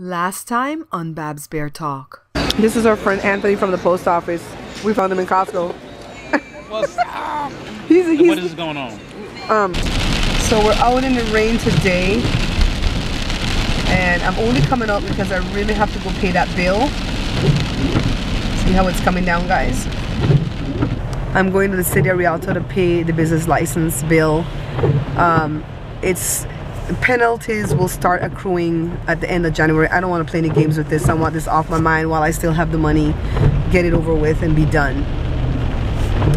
Last time on Babs Bare Talk. This is our friend Anthony from the post office. We found him in Costco. What's up? He's, he's what is going on? um. So we're out in the rain today, and I'm only coming out because I really have to go pay that bill. See how it's coming down, guys. I'm going to the city of Rialto to pay the business license bill. Um, it's penalties will start accruing at the end of January. I don't want to play any games with this. I want this off my mind while I still have the money. Get it over with and be done.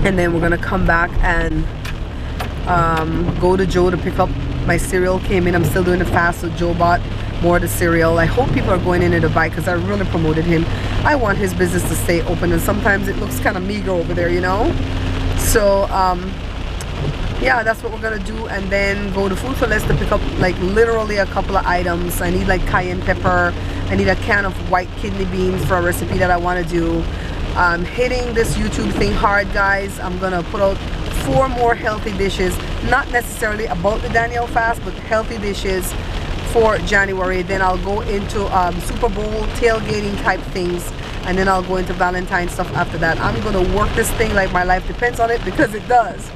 And then we're gonna come back and um, go to Joe to pick up my cereal. Came in. I'm still doing the fast, so Joe bought more of the cereal. I hope people are going in there to buy because I really promoted him. I want his business to stay open, and sometimes it looks kind of meager over there, you know. So um, yeah that's what we're gonna do and then go to food for less to pick up like literally a couple of items. I need like cayenne pepper. I need a can of white kidney beans for a recipe that i want to do. I'm hitting this youtube thing hard guys. I'm gonna put out four more healthy dishes not necessarily about the daniel fast but healthy dishes for january. Then i'll go into um, super bowl tailgating type things and then i'll go into valentine stuff after that. I'm gonna work this thing like my life depends on it because it does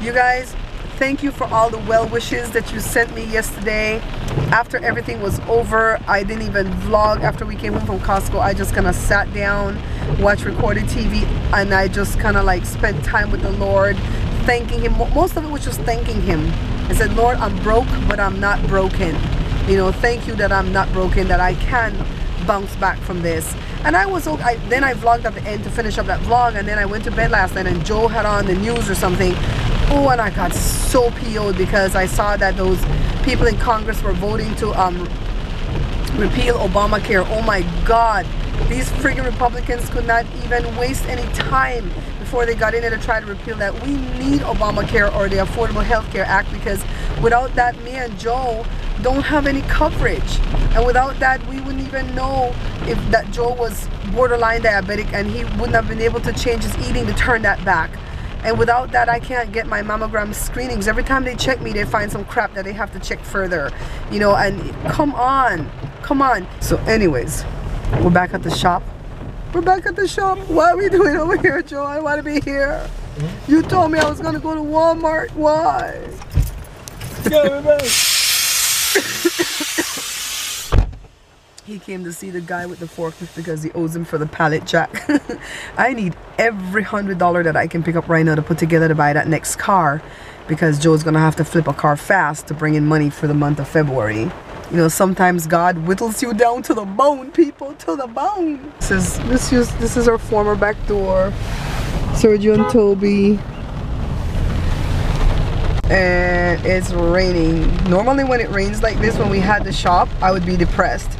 you guys thank you for all the well wishes that you sent me yesterday. After everything was over I didn't even vlog after we came home from Costco. I just kind of sat down watched recorded TV and I just kind of like spent time with the Lord thanking him. Most of it was just thanking him. I said Lord I'm broke but I'm not broken. You know thank you that I'm not broken that I can bounce back from this. And I was I, then I vlogged at the end to finish up that vlog and then I went to bed last night and Joe had on the news or something oh and I got so PO'd because I saw that those people in Congress were voting to um, repeal Obamacare. Oh my god. These freaking Republicans could not even waste any time before they got in there to try to repeal that. We need Obamacare or the Affordable Health Care Act because without that me and Joe don't have any coverage. And without that we wouldn't even know if that Joe was borderline diabetic and he wouldn't have been able to change his eating to turn that back and without that I can't get my mammogram screenings. Every time they check me they find some crap that they have to check further. You know and come on come on. So anyways we're back at the shop. We're back at the shop. What are we doing over here Joe? I want to be here. You told me I was gonna go to Walmart. Why he came to see the guy with the forklift because he owes him for the pallet jack. I need every hundred dollar that I can pick up right now to put together to buy that next car because Joe's gonna have to flip a car fast to bring in money for the month of February. You know, sometimes God whittles you down to the bone, people, to the bone. This is this is this is our former back door. Sergio and Toby. And it's raining. Normally when it rains like this, when we had the shop, I would be depressed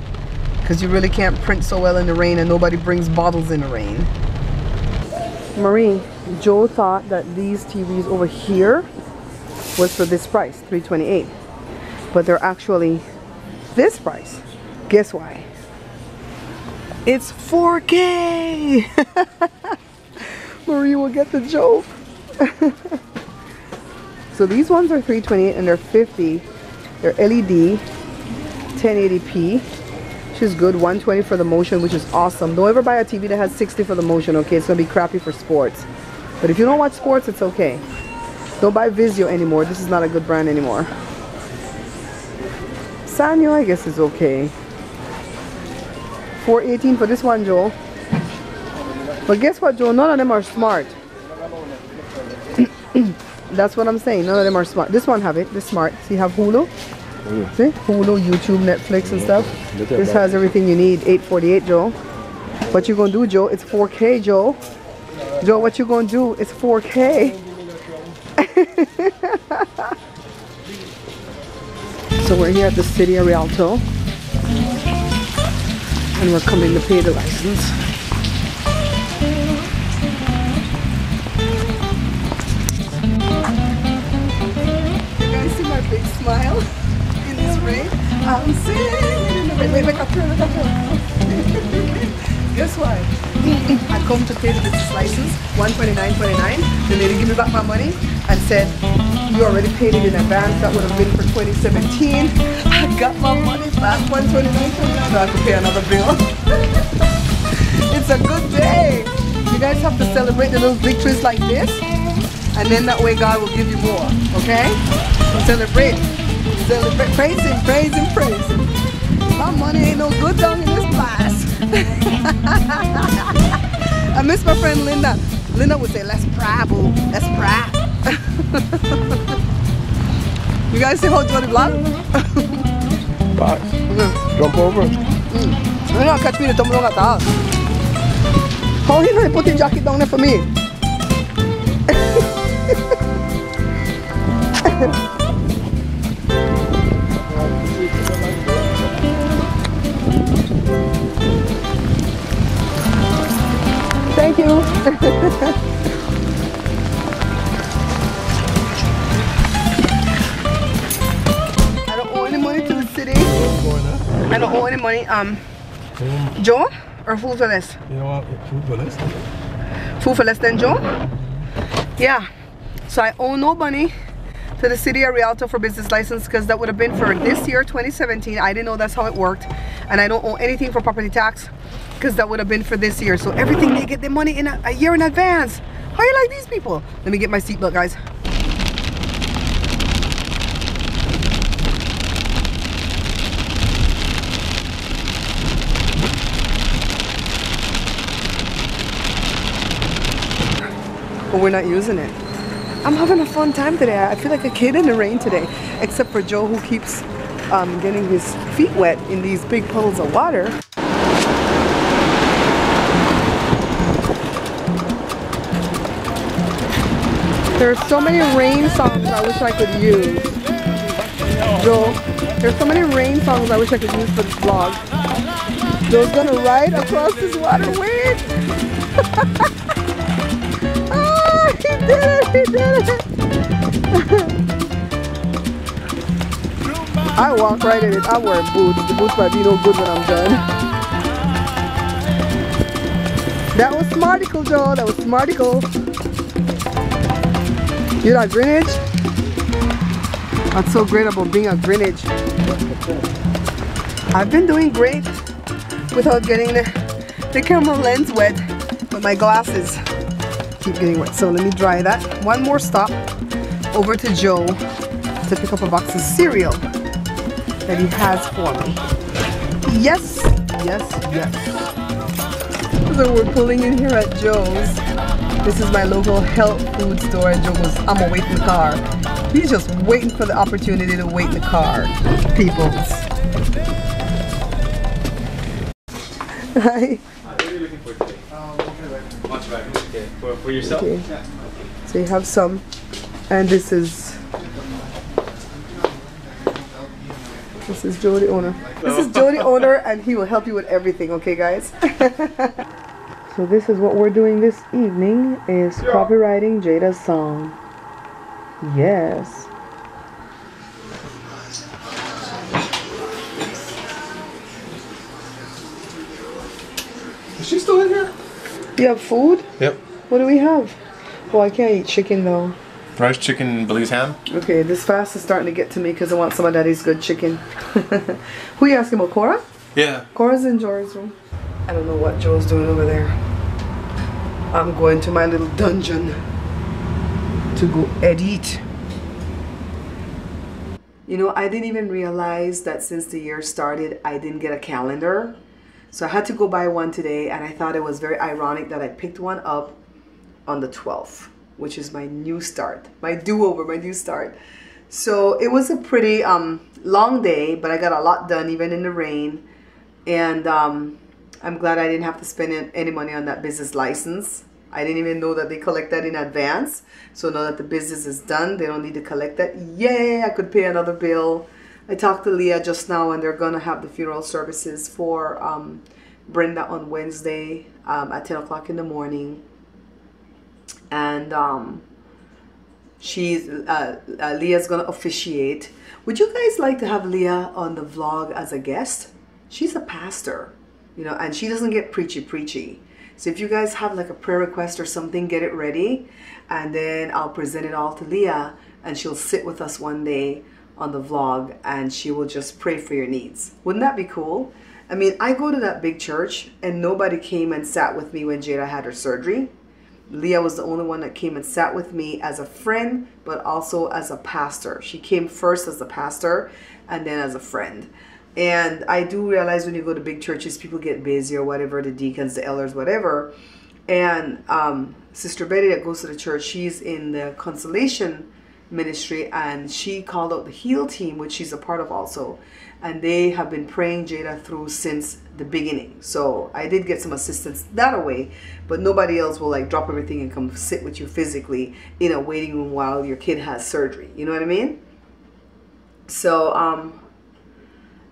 because you really can't print so well in the rain and nobody brings bottles in the rain. Marie, Joe thought that these TVs over here was for this price, 328 but they're actually this price. Guess why? It's 4K! Marie will get the joke. so these ones are 328 and they're 50. They're LED, 1080p is good 120 for the motion which is awesome. Don't ever buy a TV that has 60 for the motion okay? It's gonna be crappy for sports. But if you don't watch sports it's okay. Don't buy Vizio anymore. This is not a good brand anymore. Sanyo I guess is okay. 418 for this one Joe but guess what Joe none of them are smart. That's what I'm saying. None of them are smart. This one have it. This smart. See you have Hulu See? Hulu, YouTube, Netflix and stuff. This has everything you need. 848 Joe. What you gonna do, Joe? It's 4K, Joe. Joe, what you gonna do? It's 4K. so we're here at the city of Rialto. And we're coming to pay the license. You guys see my big smile? I'm singing. Wait, wait, here. Guess what? I come to pay the business license, 129.29. The lady give me back my money and said, you already paid it in advance. That would have been for 2017. I got my money back 129 so I to pay another bill. it's a good day. You guys have to celebrate the little victories like this. And then that way God will give you more. Okay? Celebrate. Celebrate. Praise Him, praise Him, praise Him. My money ain't no good down in this class. I miss my friend Linda. Linda would say, let's pray, boo. Let's pray. you guys see how Jody vlog? Box. Jump over. Mm. You're not catch me the tumble at all. How he not put the jacket down there for me? Thank you. I don't owe any money to the city. I don't owe any money. Um, Joe or food for less? You know what? Food for less. Food for less than Joe? Yeah. So I owe no money to the city of Rialto for business license because that would have been for this year 2017 I didn't know that's how it worked and I don't owe anything for property tax because that would have been for this year. So everything they get the money in a, a year in advance. How you like these people? Let me get my seatbelt guys. But we're not using it. I'm having a fun time today. I feel like a kid in the rain today, except for Joe who keeps um, getting his feet wet in these big puddles of water. There are so many rain songs I wish I could use. Joe, there's so many rain songs I wish I could use for this vlog. Joe's gonna ride across this water. Ah, he did it! He did it! I walk right in it. I wear boots. The boots might be no good when I'm done. That was smarticle, Joe. That was smarticle. You like Greenwich? That's so great about being a Greenwich. I've been doing great without getting the, the camera lens wet, but my glasses keep getting wet. So let me dry that. One more stop over to Joe to pick up a box of cereal that he has for me. Yes, yes, yes. So we're pulling in here at Joe's. This is my local health food store and Joe goes, I'm gonna wait in the car. He's just waiting for the opportunity to wait in the car. Peoples. Hi. For, today. for yourself? Okay. So you have some, and this is this is the owner. This is the owner, and he will help you with everything. Okay, guys. so this is what we're doing this evening: is copywriting Jada's song. Yes. Is she still in here? You have food? Yep. What do we have? Oh, I can't eat chicken though. Rice, chicken, Belize ham. Okay, this fast is starting to get to me because I want some of Daddy's good chicken. Who are you asking about, Cora? Yeah. Cora's in Jory's room. I don't know what Joe's doing over there. I'm going to my little dungeon to go edit. You know, I didn't even realize that since the year started, I didn't get a calendar. So I had to go buy one today, and I thought it was very ironic that I picked one up on the 12th, which is my new start, my do-over, my new start. So it was a pretty um, long day, but I got a lot done even in the rain. And um, I'm glad I didn't have to spend any money on that business license. I didn't even know that they collect that in advance. So now that the business is done, they don't need to collect that. Yay, I could pay another bill. I talked to Leah just now, and they're gonna have the funeral services for um, Brenda on Wednesday um, at 10 o'clock in the morning. And um, she's uh, uh, Leah's gonna officiate. Would you guys like to have Leah on the vlog as a guest? She's a pastor, you know, and she doesn't get preachy preachy. So if you guys have like a prayer request or something, get it ready, and then I'll present it all to Leah, and she'll sit with us one day on the vlog and she will just pray for your needs. Wouldn't that be cool? I mean, I go to that big church and nobody came and sat with me when Jada had her surgery. Leah was the only one that came and sat with me as a friend, but also as a pastor. She came first as a pastor and then as a friend. And I do realize when you go to big churches, people get busy or whatever, the deacons, the elders, whatever. And um, Sister Betty that goes to the church, she's in the consolation ministry and she called out the heal team, which she's a part of also. And they have been praying Jada through since the beginning. So I did get some assistance that way, but nobody else will like drop everything and come sit with you physically in a waiting room while your kid has surgery. You know what I mean? So um,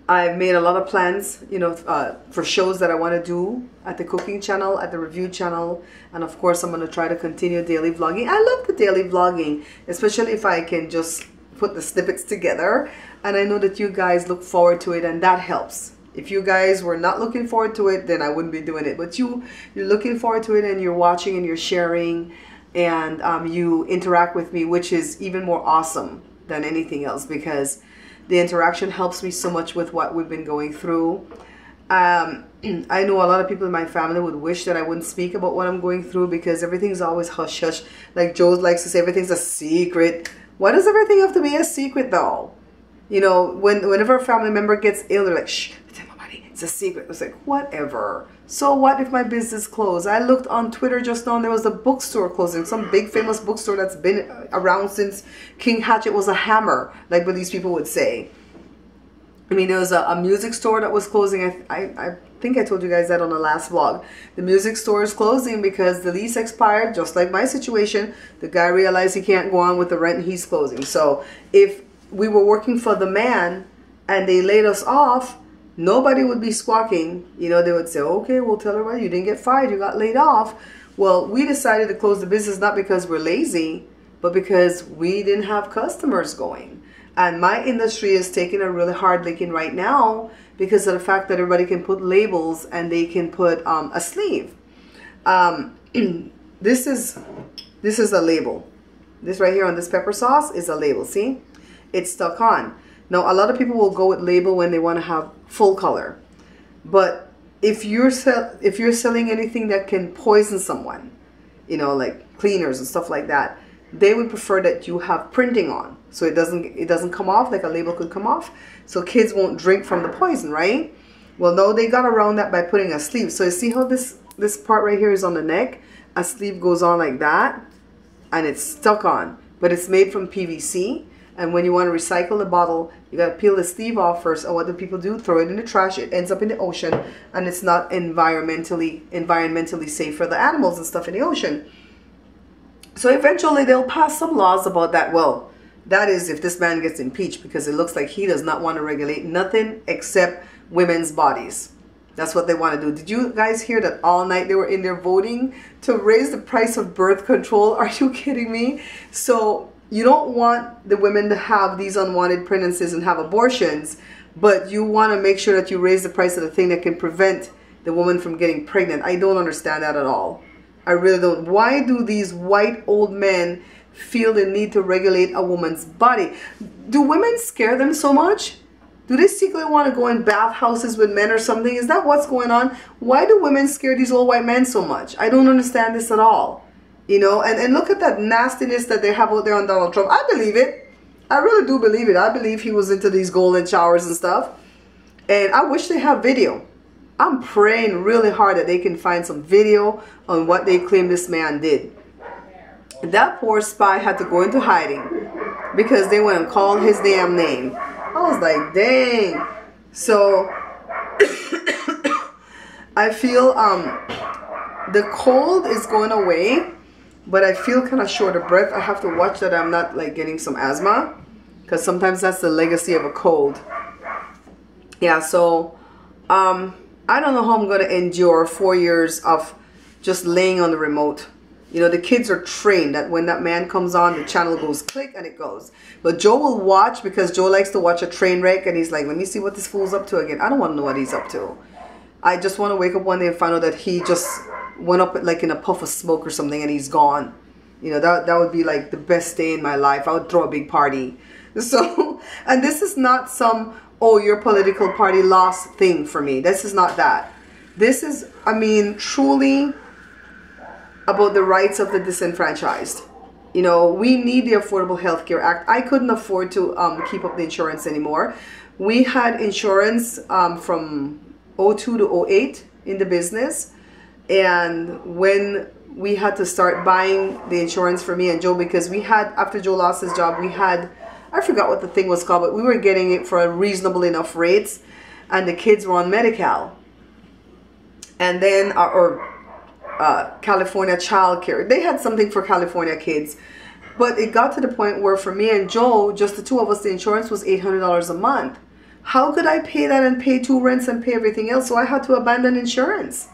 I've made a lot of plans, you know, uh, for shows that I want to do at the cooking channel, at the review channel, and of course I'm going to try to continue daily vlogging. I love the daily vlogging, especially if I can just put the snippets together, and I know that you guys look forward to it, and that helps. If you guys were not looking forward to it, then I wouldn't be doing it. But you, you're looking forward to it, and you're watching, and you're sharing, and um, you interact with me, which is even more awesome than anything else because the interaction helps me so much with what we've been going through. Um, I know a lot of people in my family would wish that I wouldn't speak about what I'm going through because everything's always hush hush. Like Joe likes to say, everything's a secret. Why does everything have to be a secret though? You know, when whenever a family member gets ill, they're like, shh. It's a secret. It's like, whatever. So what if my business closed? I looked on Twitter just now and there was a bookstore closing. Some big famous bookstore that's been around since King Hatchet was a hammer, like what these people would say. I mean, there was a, a music store that was closing. I, I, I think I told you guys that on the last vlog. The music store is closing because the lease expired, just like my situation. The guy realized he can't go on with the rent he's closing. So if we were working for the man and they laid us off, nobody would be squawking. You know, they would say, okay, we'll tell everybody you didn't get fired, you got laid off. Well, we decided to close the business not because we're lazy, but because we didn't have customers going. And my industry is taking a really hard licking right now because of the fact that everybody can put labels and they can put um, a sleeve. Um, this is this is a label. This right here on this pepper sauce is a label. See, it's stuck on. Now, a lot of people will go with label when they want to have full color. But if you're sell if you're selling anything that can poison someone, you know, like cleaners and stuff like that, they would prefer that you have printing on. So it doesn't it doesn't come off like a label could come off. So kids won't drink from the poison, right? Well, no, they got around that by putting a sleeve. So you see how this this part right here is on the neck? A sleeve goes on like that and it's stuck on. But it's made from PVC and when you want to recycle the bottle, you got to peel the sleeve off first. And what do people do? Throw it in the trash. It ends up in the ocean, and it's not environmentally environmentally safe for the animals and stuff in the ocean. So eventually they'll pass some laws about that. Well, that is if this man gets impeached because it looks like he does not want to regulate nothing except women's bodies. That's what they want to do. Did you guys hear that all night they were in there voting to raise the price of birth control? Are you kidding me? So you don't want the women to have these unwanted pregnancies and have abortions, but you want to make sure that you raise the price of the thing that can prevent the woman from getting pregnant. I don't understand that at all. I really don't. Why do these white old men feel the need to regulate a woman's body? Do women scare them so much? Do they secretly want to go in bathhouses with men or something? Is that what's going on? Why do women scare these old white men so much? I don't understand this at all. You know, and, and look at that nastiness that they have out there on Donald Trump. I believe it. I really do believe it. I believe he was into these golden showers and stuff. And I wish they have video. I'm praying really hard that they can find some video on what they claim this man did. That poor spy had to go into hiding because they went and called his damn name. I was like, dang. So I feel um the cold is going away but I feel kind of short of breath. I have to watch that I'm not like getting some asthma because sometimes that's the legacy of a cold. Yeah, so um, I don't know how I'm going to endure four years of just laying on the remote. You know, the kids are trained that when that man comes on, the channel goes click and it goes. But Joe will watch because Joe likes to watch a train wreck and he's like, let me see what this fool's up to again. I don't want to know what he's up to. I just want to wake up one day and find out that he just went up like in a puff of smoke or something and he's gone. You know, that, that would be like the best day in my life. I would throw a big party. So, and this is not some, oh, your political party lost thing for me. This is not that. This is, I mean, truly about the rights of the disenfranchised. You know, we need the Affordable Health Care Act. I couldn't afford to um, keep up the insurance anymore. We had insurance um, from 02 to 08 in the business. And when we had to start buying the insurance for me and Joe, because we had, after Joe lost his job, we had, I forgot what the thing was called, but we were getting it for a reasonable enough rates. And the kids were on Medi-Cal. And then, uh, or uh, California child care. They had something for California kids. But it got to the point where for me and Joe, just the two of us, the insurance was $800 a month. How could I pay that and pay two rents and pay everything else? So I had to abandon insurance.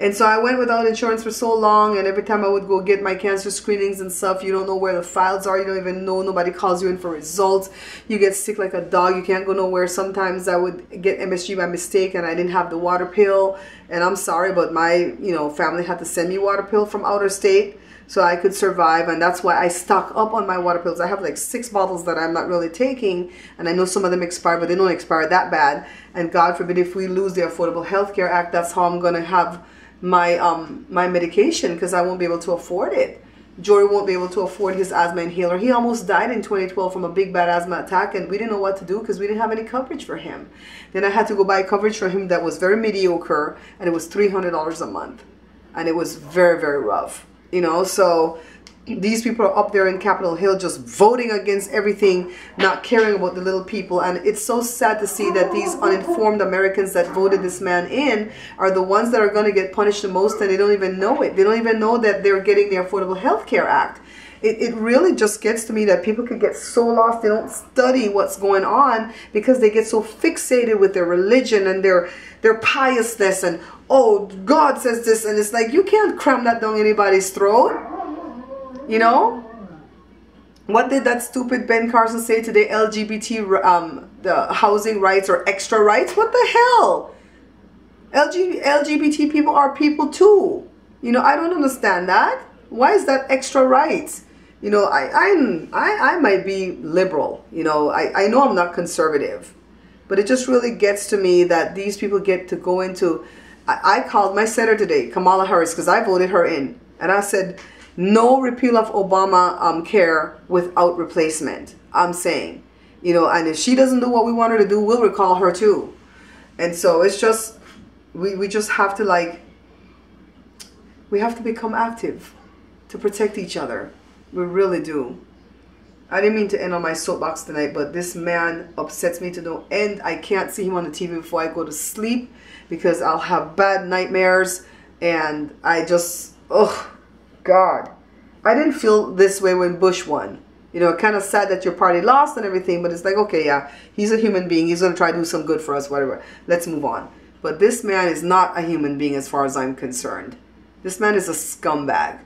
And so I went without insurance for so long, and every time I would go get my cancer screenings and stuff, you don't know where the files are. You don't even know. Nobody calls you in for results. You get sick like a dog. You can't go nowhere. Sometimes I would get MSG by mistake, and I didn't have the water pill. And I'm sorry, but my you know family had to send me water pill from outer state so I could survive. And that's why I stock up on my water pills. I have like six bottles that I'm not really taking, and I know some of them expire, but they don't expire that bad. And God forbid if we lose the Affordable Health Care Act, that's how I'm gonna have my um my medication because I won't be able to afford it. Jory won't be able to afford his asthma inhaler. He almost died in 2012 from a big bad asthma attack, and we didn't know what to do because we didn't have any coverage for him. Then I had to go buy coverage for him that was very mediocre, and it was $300 a month, and it was very very rough. You know, so these people are up there in Capitol Hill just voting against everything, not caring about the little people. And it's so sad to see that these uninformed Americans that voted this man in are the ones that are going to get punished the most and they don't even know it. They don't even know that they're getting the Affordable Health Care Act. It, it really just gets to me that people could get so lost they don't study what's going on because they get so fixated with their religion and their their piousness and oh God says this and it's like you can't cram that down anybody's throat you know? What did that stupid Ben Carson say today? LGBT um, the housing rights or extra rights? What the hell? LG, LGBT people are people too. You know, I don't understand that. Why is that extra rights? You know, I, I'm, I, I might be liberal. You know, I, I know I'm not conservative. But it just really gets to me that these people get to go into... I, I called my senator today, Kamala Harris, because I voted her in. And I said, no repeal of Obama um, care without replacement. I'm saying, you know, and if she doesn't do what we want her to do, we'll recall her too. And so it's just, we, we just have to like, we have to become active to protect each other. We really do. I didn't mean to end on my soapbox tonight, but this man upsets me to no end. I can't see him on the TV before I go to sleep because I'll have bad nightmares and I just, ugh. God. I didn't feel this way when Bush won. You know, kind of sad that your party lost and everything, but it's like, okay, yeah, he's a human being. He's going to try to do some good for us, whatever. Let's move on. But this man is not a human being as far as I'm concerned. This man is a scumbag.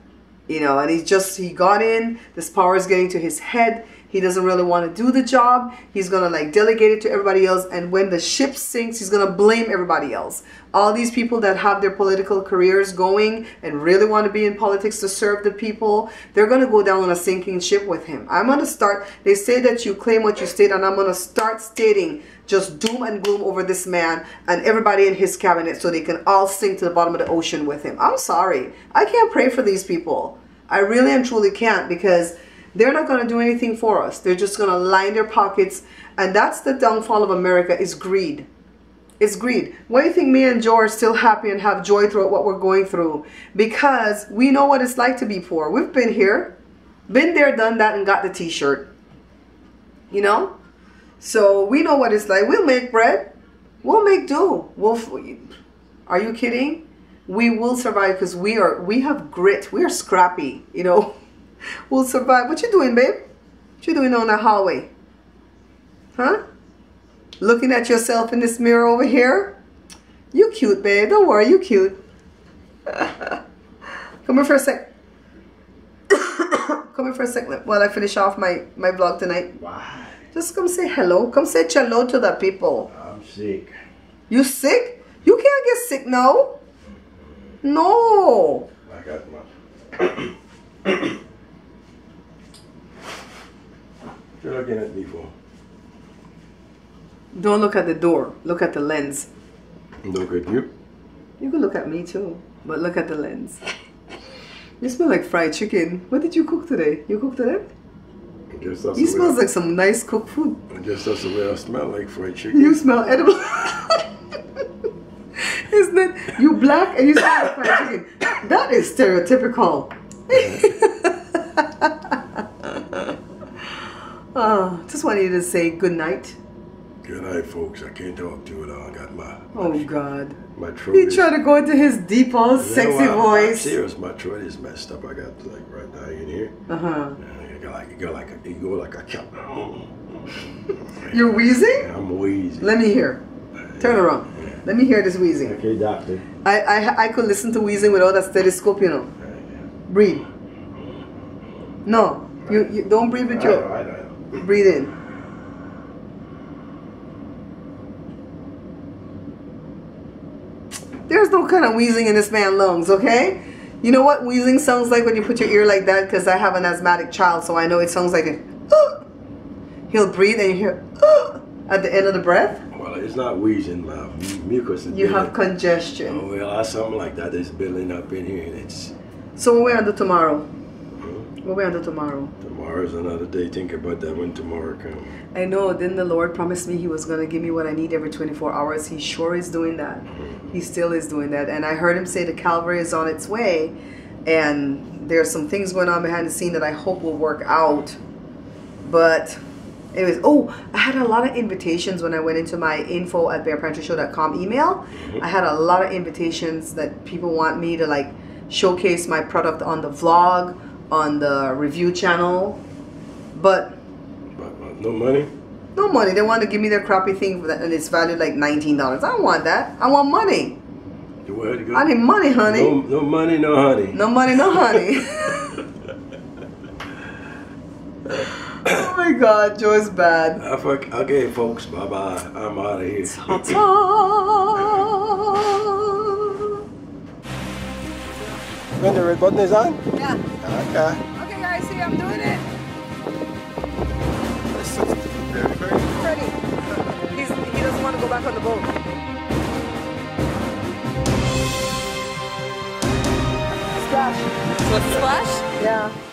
You know, and he just, he got in, this power is getting to his head. He doesn't really want to do the job. He's going to like delegate it to everybody else. And when the ship sinks, he's going to blame everybody else. All these people that have their political careers going and really want to be in politics to serve the people, they're going to go down on a sinking ship with him. I'm to start, they say that you claim what you state and I'm to start stating just doom and gloom over this man and everybody in his cabinet so they can all sink to the bottom of the ocean with him. I'm sorry. I can't pray for these people. I really and truly can't because they're not going to do anything for us. They're just going to line their pockets. And that's the downfall of America is greed. It's greed. Why do you think me and Joe are still happy and have joy throughout what we're going through? Because we know what it's like to be poor. We've been here, been there, done that, and got the t-shirt. You know? So we know what it's like. We'll make bread. We'll make do. We'll, are you kidding? We will survive because we are we have grit. We are scrappy, you know. we'll survive. What you doing, babe? What you doing on the hallway? Huh? Looking at yourself in this mirror over here? You cute, babe. Don't worry, you cute. Come here for a sec. come here for a second while I finish off my, my vlog tonight. Why? Just come say hello. Come say hello to the people. I'm sick. You sick? You can't get sick now. No. I got my... You're looking at me for? Don't look at the door. Look at the lens. Look at you. You can look at me too, but look at the lens. You smell like fried chicken. What did you cook today? You cooked today? I guess that's You smells I- like some nice cooked food. I guess that's the way I smell like fried chicken. You smell edible. Isn't it? You black and you like fried chicken. That is stereotypical. oh, just wanted you to say good night. Good night, folks. I can't talk too long. I got my Oh God. my throat. He is- tried to go into his deep, all You know, sexy I'm- voice. serious. My throat is messed up. I got like right now in here. Uh huh. Uh, You go like you go like a, you go like a cat. You're wheezing? I'm wheezing. Let me hear. Turn around. Let me hear this wheezing. Okay, doctor. I, I I could listen to wheezing without a stethoscope, you know. Breathe. No, you, you don't breathe with I know, your I know. breathe in. There's no kind of wheezing in this man's lungs, okay? You know what wheezing sounds like when you put your ear like that? Because I have an asthmatic child, so I know it sounds like a. He'll breathe and you hear at the end of the breath. Well, it's not wheezing. My mucus is You have congestion. Oh, well, uh, something like that is building up in here, and it's So what we gonna do tomorrow? What we gonna do tomorrow? tomorrow's another day. Think about that when tomorrow comes. I know. Didn't the Lord promise me He was gonna give me what I need every 24 hours? He sure is doing that. He still is doing that. And I heard Him say the Calvary is on its way, and there's some things going on behind the scene that I hope will work out. But anyways, oh, I had a lot of invitations when I went into my info at barepantryshow.com email. I had a lot of invitations that people want me to like showcase my product on the vlog, on the review channel. But But uh, no money. no money. They want to give me their crappy thing for that, and it's valued like nineteen dollars. I don't want that. I want money. I need money, honey. No, no money, no honey. No money, no honey. oh my God, Joe's bad. I fuck, okay, folks. Bye bye. I'm out of here. Ta-ta. When the red button is on? Yeah. Okay. Okay, guys. See, I'm doing it. This is very, very Ready. He's, he doesn't want to go back on the boat. Splash. Splash? Yeah.